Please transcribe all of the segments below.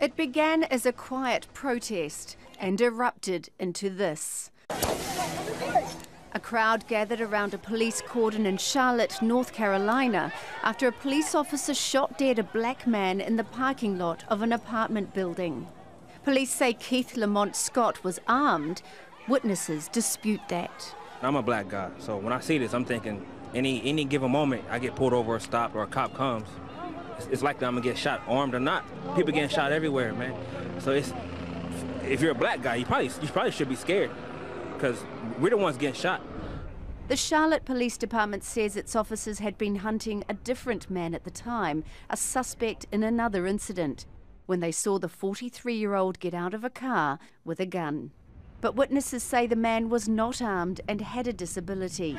It began as a quiet protest and erupted into this. A crowd gathered around a police cordon in Charlotte, North Carolina, after a police officer shot dead a black man in the parking lot of an apartment building. Police say Keith Lamont Scott was armed. Witnesses dispute that. I'm a black guy, so when I see this, I'm thinking any any given moment I get pulled over or stopped or a cop comes, it's, likely I'm gonna get shot, armed or not. People getting shot everywhere, man. So it's if you're a black guy, you probably you probably should be scared because we're the ones getting shot. The Charlotte Police Department says its officers had been hunting a different man at the time, a suspect in another incident, when they saw the 43 year old get out of a car with a gun. But witnesses say the man was not armed and had a disability.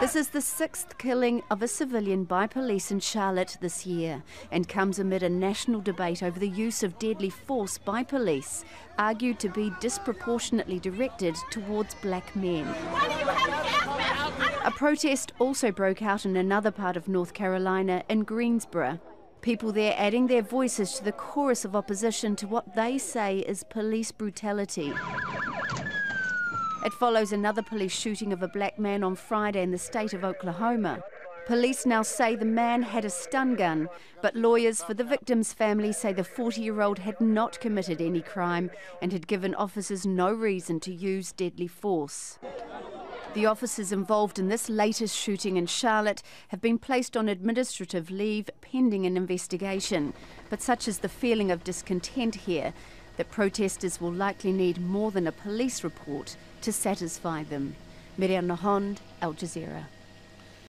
This is the sixth killing of a civilian by police in Charlotte this year and comes amid a national debate over the use of deadly force by police, argued to be disproportionately directed towards black men. A protest also broke out in another part of North Carolina in Greensboro. People there adding their voices to the chorus of opposition to what they say is police brutality. It follows another police shooting of a black man on Friday in the state of Oklahoma. Police now say the man had a stun gun, but lawyers for the victim's family say the 40 year old had not committed any crime and had given officers no reason to use deadly force. The officers involved in this latest shooting in Charlotte have been placed on administrative leave pending an investigation. But such is the feeling of discontent here that protesters will likely need more than a police report to satisfy them. Mereana Hond, Al Jazeera.